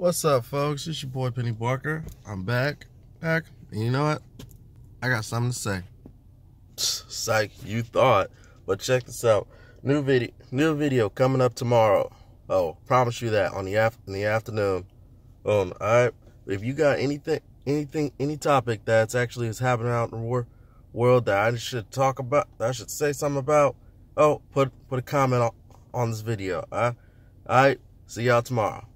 What's up, folks? It's your boy Penny Barker. I'm back, back, and you know what? I got something to say. Psych, you thought, but check this out. New video, new video coming up tomorrow. Oh, promise you that on the af- in the afternoon. Um, all right. If you got anything, anything, any topic that's actually is happening out in the war, world that I should talk about, that I should say something about, oh, put put a comment on, on this video. All right. All right. See y'all tomorrow.